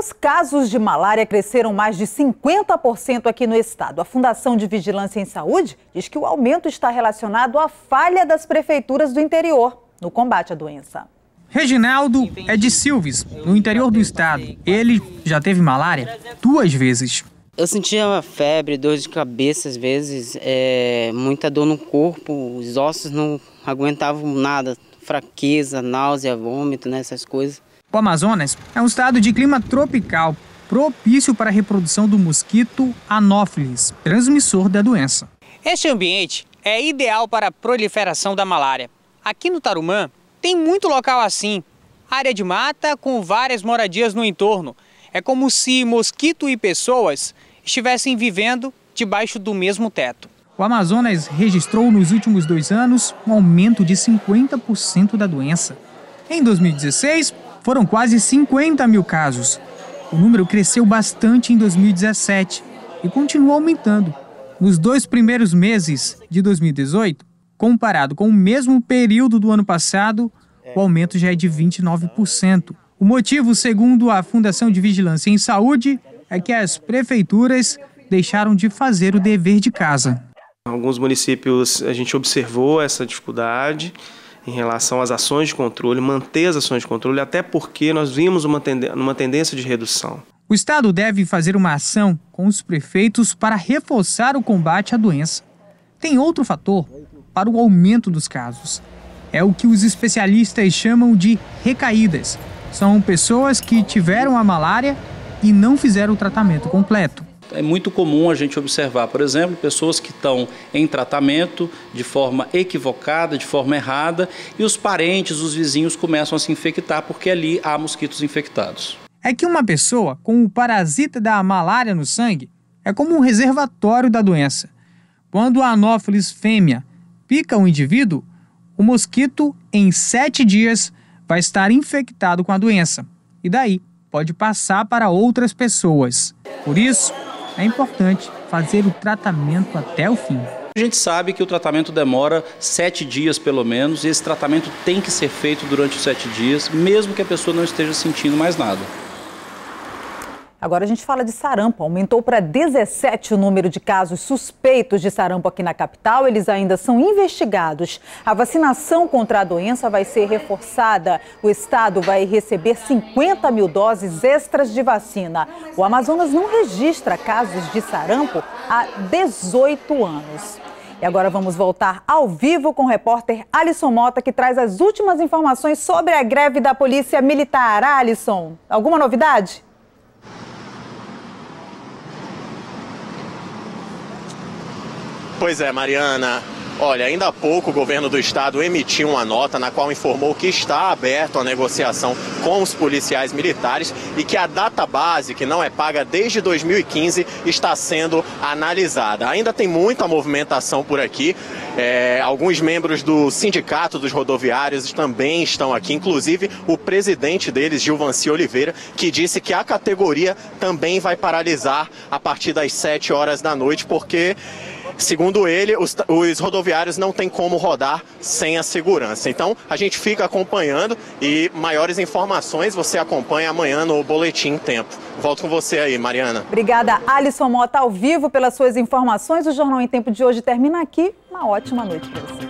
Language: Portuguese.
Os casos de malária cresceram mais de 50% aqui no estado. A Fundação de Vigilância em Saúde diz que o aumento está relacionado à falha das prefeituras do interior no combate à doença. Reginaldo é de Silves, no interior do estado. Ele já teve malária duas vezes. Eu sentia febre, dor de cabeça às vezes, é, muita dor no corpo, os ossos não aguentavam nada, fraqueza, náusea, vômito, né, essas coisas. O Amazonas é um estado de clima tropical, propício para a reprodução do mosquito Anopheles, transmissor da doença. Este ambiente é ideal para a proliferação da malária. Aqui no Tarumã tem muito local assim, área de mata com várias moradias no entorno. É como se mosquito e pessoas estivessem vivendo debaixo do mesmo teto. O Amazonas registrou nos últimos dois anos um aumento de 50% da doença. Em 2016, foram quase 50 mil casos. O número cresceu bastante em 2017 e continua aumentando. Nos dois primeiros meses de 2018, comparado com o mesmo período do ano passado, o aumento já é de 29%. O motivo, segundo a Fundação de Vigilância em Saúde, é que as prefeituras deixaram de fazer o dever de casa. Alguns municípios a gente observou essa dificuldade em relação às ações de controle, manter as ações de controle, até porque nós vimos uma, tendência, de redução. O Estado deve fazer uma ação com os prefeitos para reforçar o combate à doença. Tem outro fator para o aumento dos casos. É o que os especialistas chamam de recaídas. São pessoas que tiveram a malária e não fizeram o tratamento completo é muito comum a gente observar, por exemplo, pessoas que estão em tratamento de forma equivocada, de forma errada, e os parentes, os vizinhos começam a se infectar porque ali há mosquitos infectados. É que uma pessoa com o parasita da malária no sangue é como um reservatório da doença. Quando a anófilis fêmea pica o indivíduo, o mosquito, em sete dias, vai estar infectado com a doença e daí pode passar para outras pessoas. Por isso, é importante fazer o tratamento até o fim. A gente sabe que o tratamento demora sete dias pelo menos, e esse tratamento tem que ser feito durante os sete dias, mesmo que a pessoa não esteja sentindo mais nada. Agora a gente fala de sarampo. Aumentou para 17 o número de casos suspeitos de sarampo aqui na capital. Eles ainda são investigados. A vacinação contra a doença vai ser reforçada. O estado vai receber 50 mil doses extras de vacina. O Amazonas não registra casos de sarampo há 18 anos. E agora vamos voltar ao vivo com o repórter Alisson Mota, que traz as últimas informações sobre a greve da Polícia Militar. Alisson, alguma novidade? Pois é, Mariana. Olha, ainda há pouco o governo do estado emitiu uma nota na qual informou que está aberto a negociação com os policiais militares e que a data base, que não é paga desde 2015, está sendo analisada. Ainda tem muita movimentação por aqui. É, alguns membros do sindicato dos rodoviários também estão aqui, inclusive o presidente deles, Gilvanci Oliveira, que disse que a categoria também vai paralisar a partir das 7 horas da noite, porque Segundo ele, os, os, rodoviários não têm como rodar sem a segurança. Então, a gente fica acompanhando e maiores informações você acompanha amanhã no Boletim Tempo. Volto com você aí, Mariana. Obrigada, Alisson Mota, ao vivo, pelas suas informações. O Jornal em Tempo de hoje termina aqui. Uma ótima noite para você.